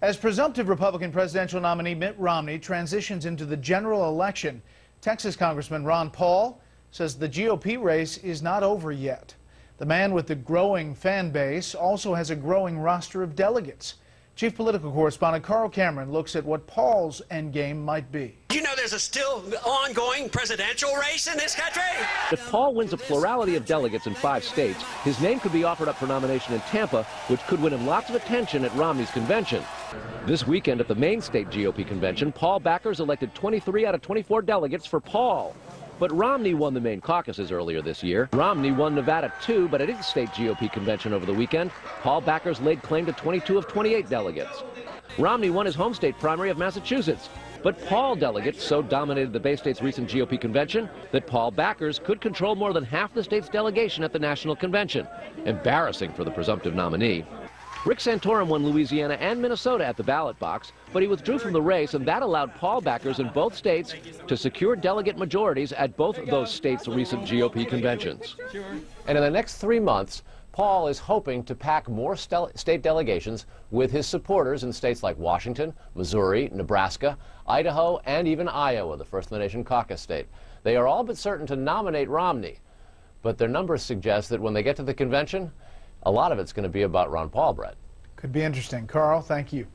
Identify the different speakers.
Speaker 1: As presumptive Republican presidential nominee Mitt Romney transitions into the general election, Texas Congressman Ron Paul says the GOP race is not over yet. The man with the growing fan base also has a growing roster of delegates. Chief political correspondent Carl Cameron looks at what Paul's endgame might be.
Speaker 2: You know there's a still ongoing presidential race in this country?
Speaker 3: If Paul wins a plurality of delegates in five states, his name could be offered up for nomination in Tampa, which could win him lots of attention at Romney's convention. This weekend at the Maine state GOP convention, Paul backers elected 23 out of 24 delegates for Paul. But Romney won the Maine caucuses earlier this year. Romney won Nevada too, but at his state GOP convention over the weekend, Paul backers laid claim to 22 of 28 delegates. Romney won his home state primary of Massachusetts, but Paul delegates so dominated the Bay State's recent GOP convention that Paul backers could control more than half the state's delegation at the national convention. Embarrassing for the presumptive nominee. Rick Santorum won Louisiana and Minnesota at the ballot box, but he withdrew from the race, and that allowed Paul backers in both states to secure delegate majorities at both those states' recent GOP conventions.
Speaker 4: And in the next three months, Paul is hoping to pack more state delegations with his supporters in states like Washington, Missouri, Nebraska, Idaho, and even Iowa, the first in the nation caucus state. They are all but certain to nominate Romney, but their numbers suggest that when they get to the convention, a lot of it's going to be about Ron Paul, Brett.
Speaker 1: Could be interesting. Carl, thank you.